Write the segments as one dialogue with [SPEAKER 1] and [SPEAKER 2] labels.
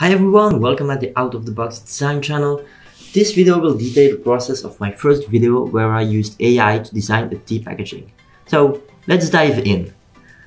[SPEAKER 1] Hi everyone, welcome at the Out of the Box Design channel. This video will detail the process of my first video where I used AI to design the tea packaging. So let's dive in.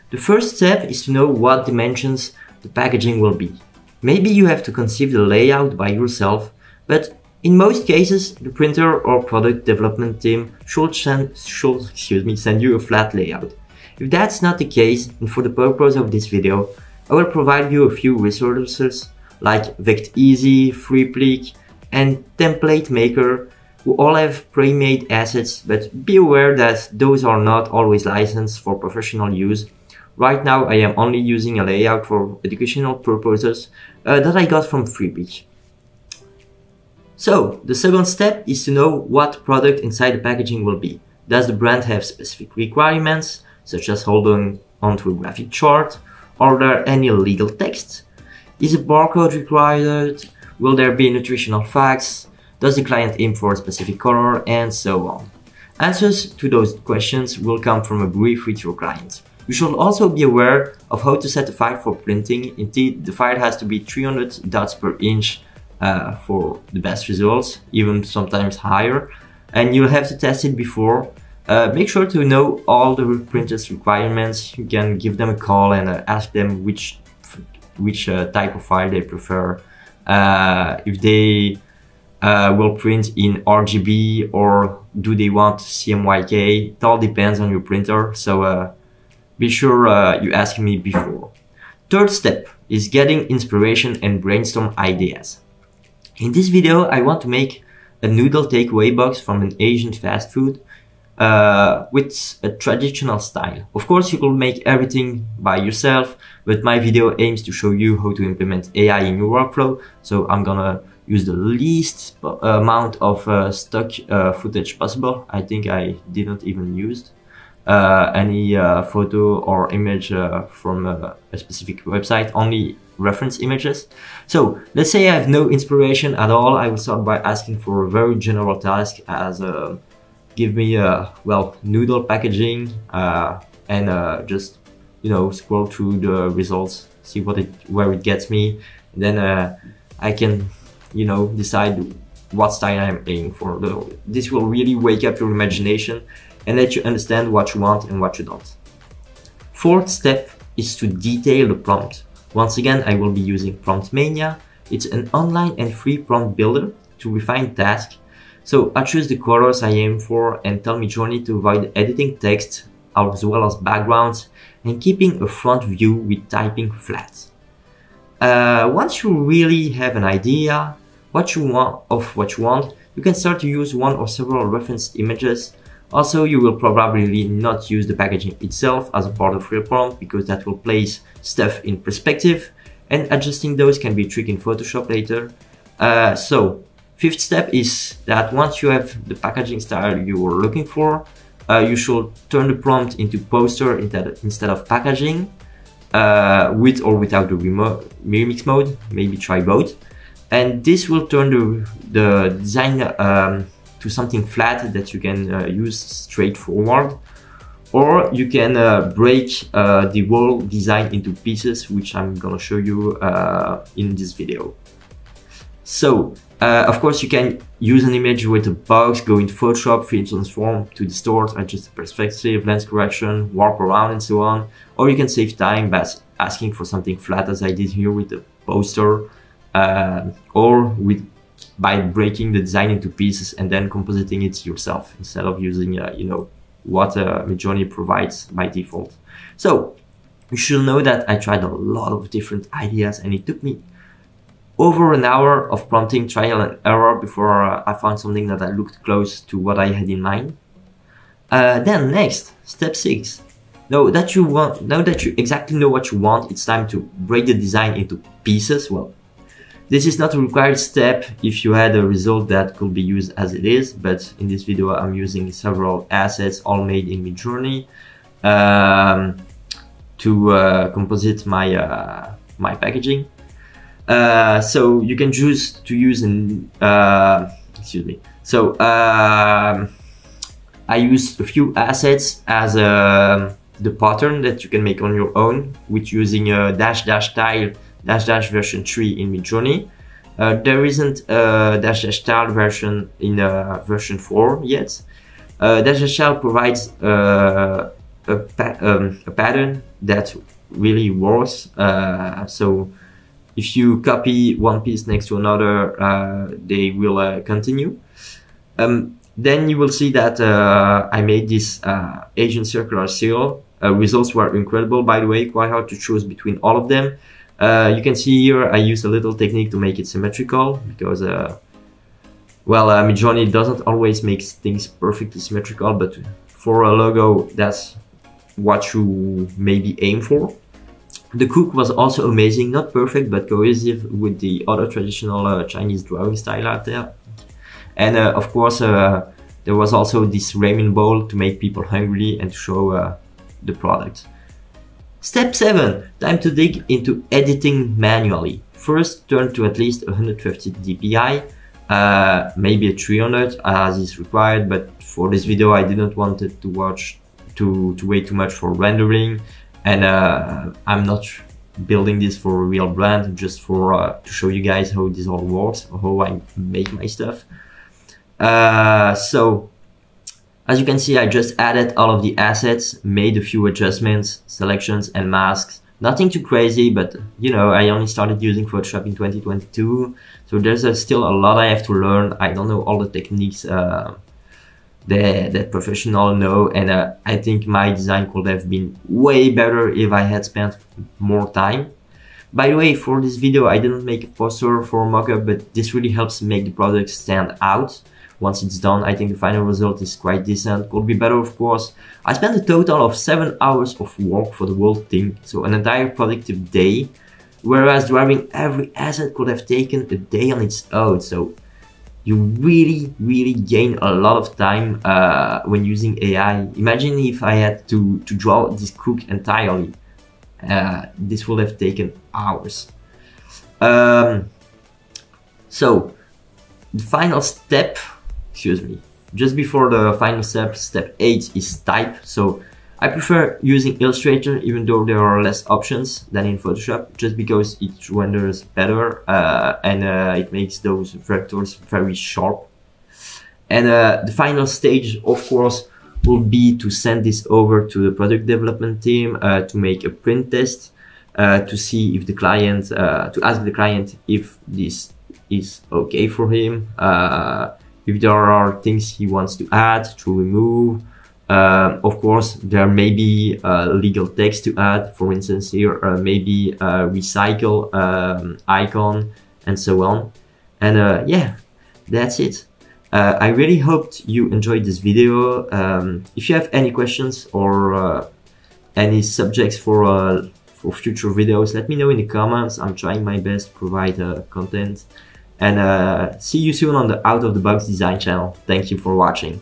[SPEAKER 1] The first step is to know what dimensions the packaging will be. Maybe you have to conceive the layout by yourself, but in most cases, the printer or product development team should send, should, excuse me, send you a flat layout. If that's not the case, and for the purpose of this video, I will provide you a few resources like Vecteezy, Freepik, and Template Maker who all have pre-made assets, but be aware that those are not always licensed for professional use. Right now I am only using a layout for educational purposes uh, that I got from Freepik. So, the second step is to know what product inside the packaging will be. Does the brand have specific requirements, such as holding onto a graphic chart? Are there any legal texts? Is a barcode required? Will there be nutritional facts? Does the client aim for a specific color? And so on. Answers to those questions will come from a brief with your client. You should also be aware of how to set the file for printing. Indeed, the file has to be 300 dots per inch uh, for the best results, even sometimes higher. And you'll have to test it before. Uh, make sure to know all the printer's requirements. You can give them a call and uh, ask them which which uh, type of file they prefer. Uh, if they uh, will print in RGB or do they want CMYK, it all depends on your printer. So be sure you ask me before. Third step is getting inspiration and brainstorm ideas. In this video, I want to make a noodle takeaway box from an Asian fast food uh, with a traditional style. Of course, you can make everything by yourself, but my video aims to show you how to implement AI in your workflow. So I'm gonna use the least amount of uh, stock uh, footage possible. I think I didn't even use uh, any uh, photo or image uh, from a, a specific website, only reference images. So let's say I have no inspiration at all. I will start by asking for a very general task as uh, give me a well noodle packaging uh, and uh, just you know scroll through the results, see what it where it gets me, and then uh, I can you know decide what style I'm aiming for. This will really wake up your imagination and let you understand what you want and what you don't. Fourth step is to detail the prompt. Once again, I will be using Promptmania. It's an online and free prompt builder to refine tasks. So I choose the colors I aim for and tell Midjourney to avoid editing text as well as backgrounds and keeping a front view with typing flat. Uh, once you really have an idea what you want of what you want, you can start to use one or several reference images also, you will probably not use the packaging itself as a part of your prompt because that will place stuff in perspective and adjusting those can be tricky in Photoshop later. Uh, so, fifth step is that once you have the packaging style you are looking for, uh, you should turn the prompt into poster instead of packaging uh, with or without the remix mode, maybe try both. And this will turn the, the design um, to something flat that you can uh, use straightforward or you can uh, break uh, the whole design into pieces which I'm gonna show you uh, in this video. So uh, of course you can use an image with a box, go into Photoshop, free transform to distort, adjust the perspective, lens correction, warp around and so on. Or you can save time by asking for something flat as I did here with the poster uh, or with by breaking the design into pieces and then compositing it yourself instead of using, uh, you know, what uh, Midjourney provides by default. So you should know that I tried a lot of different ideas and it took me over an hour of prompting trial and error before uh, I found something that I looked close to what I had in mind. Uh, then next, step six. Now that you want, now that you exactly know what you want, it's time to break the design into pieces. Well, this is not a required step if you had a result that could be used as it is, but in this video I'm using several assets all made in Midjourney um, to uh, composite my, uh, my packaging. Uh, so you can choose to use an, uh, excuse me. So um, I use a few assets as um, the pattern that you can make on your own with using a dash dash style dash dash version 3 in Midjourney. Uh, there isn't a dash dash style version in uh, version 4 yet. Uh, dash dash style provides uh, a, pa um, a pattern that really works. Uh, so if you copy one piece next to another, uh, they will uh, continue. Um, then you will see that uh, I made this uh, Asian circular seal. Uh, results were incredible, by the way, quite hard to choose between all of them. you can see here I used a little technique to make it symmetrical because well, uh, Midjourney doesn't always make things perfectly symmetrical, but for a logo, that's what you maybe aim for. The cook was also amazing, not perfect, but cohesive with the other traditional uh, Chinese drawing style out there. And uh, of course, uh, there was also this ramen bowl to make people hungry and to show uh, the product. Step 7. Time to dig into editing manually. First, turn to at least 150 dpi, uh, maybe a 300 as is required, but for this video I didn't want it to watch to, to wait too much for rendering and uh, I'm not building this for a real brand just for uh, to show you guys how this all works how I make my stuff. Uh, so as you can see I just added all of the assets made a few adjustments selections and masks. Nothing too crazy but you know I only started using Photoshop in 2022 so there's uh, still a lot I have to learn. I don't know all the techniques uh, that, that professional know and uh, I think my design could have been way better if I had spent more time. By the way, for this video I didn't make a poster for mockup but this really helps make the product stand out. Once it's done, I think the final result is quite decent. Could be better, of course. I spent a total of 7 hours of work for the whole thing, so an entire productive day. Whereas drawing every asset could have taken a day on its own, so you really, really gain a lot of time uh, when using AI. Imagine if I had to, to draw this cook entirely. Uh, this would have taken hours. Um, so, the final step, excuse me, just before the final step, step 8 is type. So, I prefer using Illustrator even though there are less options than in Photoshop just because it renders better uh, and uh, it makes those vectors very sharp. And uh, the final stage of course will be to send this over to the product development team uh, to make a print test uh, to see if the client, uh, to ask the client if this is okay for him, if there are things he wants to add, to remove, uh, of course, there may be uh, legal text to add, for instance, here, uh, maybe recycle um, icon and so on. And uh, yeah, that's it. Uh, I really hoped you enjoyed this video. Um, if you have any questions or uh, any subjects for for future videos, let me know in the comments. I'm trying my best to provide content. And see you soon on the Out of the Box Design channel. Thank you for watching.